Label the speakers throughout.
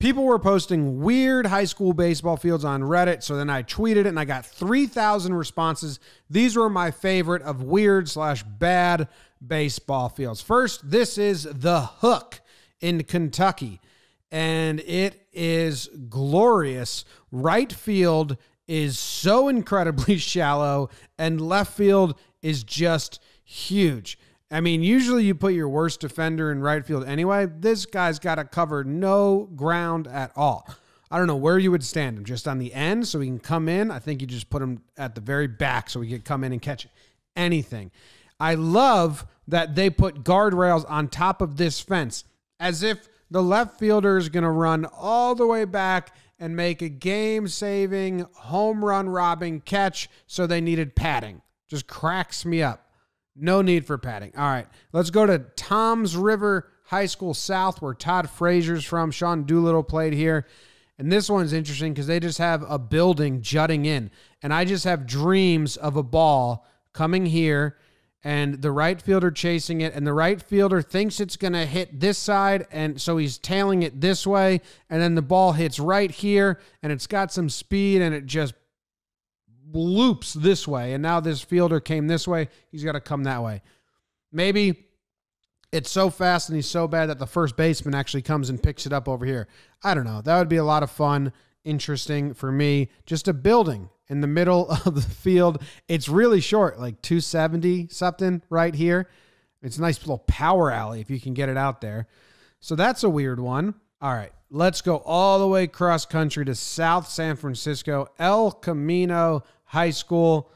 Speaker 1: people were posting weird high school baseball fields on Reddit. So then I tweeted it and I got 3,000 responses. These were my favorite of weird slash bad baseball fields. First, this is the Hook in Kentucky, and it is glorious. Right field is so incredibly shallow, and left field is just huge. I mean, usually you put your worst defender in right field anyway. This guy's got to cover no ground at all. I don't know where you would stand him, just on the end so he can come in. I think you just put him at the very back so he could come in and catch anything. I love that they put guardrails on top of this fence as if the left fielder is going to run all the way back and make a game saving, home run robbing catch. So they needed padding. Just cracks me up. No need for padding. All right, let's go to Toms River High School South, where Todd Frazier's from. Sean Doolittle played here. And this one's interesting because they just have a building jutting in. And I just have dreams of a ball coming here and the right fielder chasing it. And the right fielder thinks it's going to hit this side. And so he's tailing it this way. And then the ball hits right here and it's got some speed and it just loops this way. And now this fielder came this way. He's got to come that way. Maybe it's so fast and he's so bad that the first baseman actually comes and picks it up over here. I don't know. That would be a lot of fun, interesting for me. Just a building in the middle of the field. It's really short, like 270 something right here. It's a nice little power alley if you can get it out there. So that's a weird one. All right, let's go all the way cross country to South San Francisco, El Camino High School.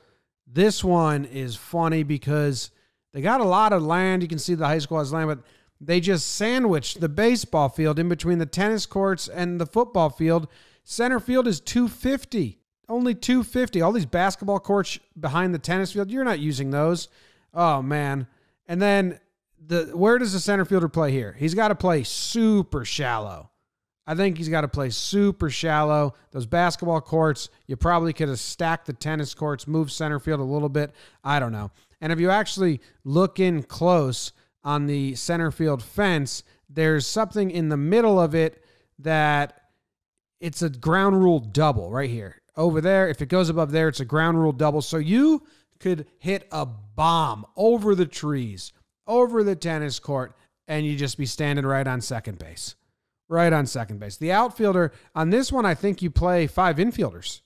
Speaker 1: This one is funny because they got a lot of land. You can see the high school has land, but they just sandwiched the baseball field in between the tennis courts and the football field. Center field is 250. Only 250. All these basketball courts behind the tennis field, you're not using those. Oh man. And then the where does the center fielder play here? He's got to play super shallow. I think he's got to play super shallow. Those basketball courts, you probably could have stacked the tennis courts, moved center field a little bit. I don't know. And if you actually look in close on the center field fence, there's something in the middle of it that it's a ground rule double right here. Over there, if it goes above there, it's a ground rule double. So you could hit a bomb over the trees, over the tennis court, and you just be standing right on second base right on second base. The outfielder on this one, I think you play five infielders.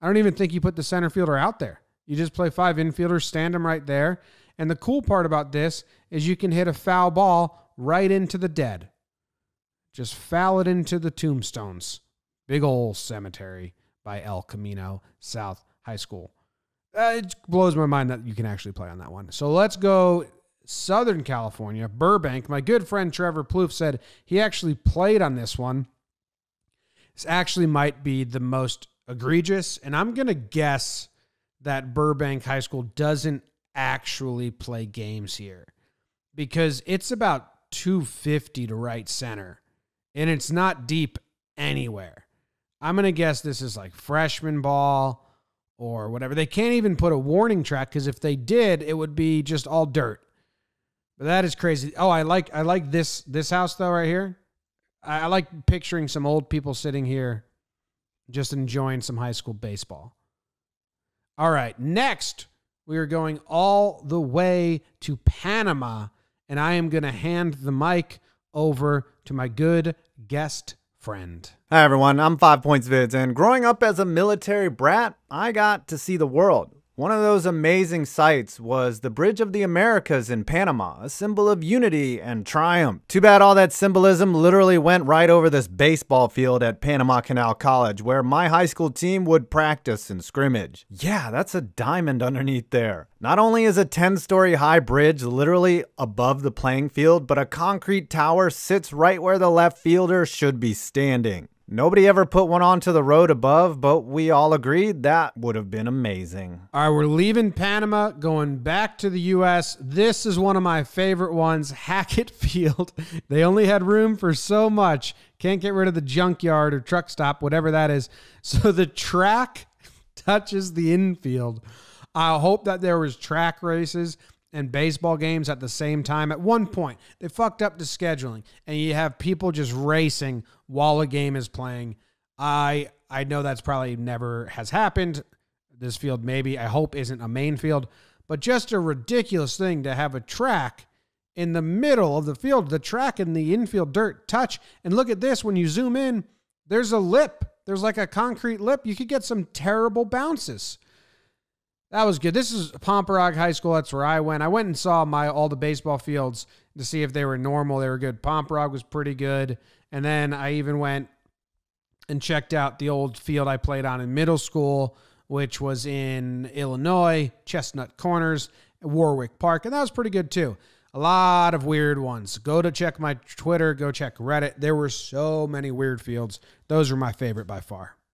Speaker 1: I don't even think you put the center fielder out there. You just play five infielders, stand them right there. And the cool part about this is you can hit a foul ball right into the dead. Just foul it into the tombstones. Big old cemetery by El Camino South High School. Uh, it blows my mind that you can actually play on that one. So let's go Southern California, Burbank. My good friend Trevor Plouffe said he actually played on this one. This actually might be the most egregious, and I'm going to guess that Burbank High School doesn't actually play games here because it's about 250 to right center and it's not deep anywhere. I'm going to guess this is like freshman ball or whatever. They can't even put a warning track because if they did, it would be just all dirt. That is crazy. Oh, I like I like this this house though right here. I, I like picturing some old people sitting here just enjoying some high school baseball. All right, next we are going all the way to Panama, and I am going to hand the mic over to my good guest friend.
Speaker 2: Hi everyone, I'm Five Points Vids, and growing up as a military brat, I got to see the world. One of those amazing sights was the Bridge of the Americas in Panama, a symbol of unity and triumph. Too bad all that symbolism literally went right over this baseball field at Panama Canal College, where my high school team would practice and scrimmage. Yeah, that's a diamond underneath there. Not only is a 10 story high bridge literally above the playing field, but a concrete tower sits right where the left fielder should be standing. Nobody ever put one onto the road above, but we all agreed that would have been amazing.
Speaker 1: All right, we're leaving Panama, going back to the U.S. This is one of my favorite ones Hackett Field. They only had room for so much. Can't get rid of the junkyard or truck stop, whatever that is. So the track touches the infield. I hope that there was track races and baseball games at the same time. At one point, they fucked up the scheduling, and you have people just racing while a game is playing. I I know that's probably never has happened. This field maybe I hope isn't a main field, but just a ridiculous thing to have a track in the middle of the field, the track and the infield dirt touch. And look at this when you zoom in, there's a lip. There's like a concrete lip. You could get some terrible bounces. That was good. This is Pomperaug High School. That's where I went. I went and saw my all the baseball fields to see if they were normal. They were good. Pomperaug was pretty good. And then I even went and checked out the old field I played on in middle school, which was in Illinois, Chestnut Corners, Warwick Park, and that was pretty good too. A lot of weird ones. Go to check my Twitter, go check Reddit. There were so many weird fields. Those were my favorite by far.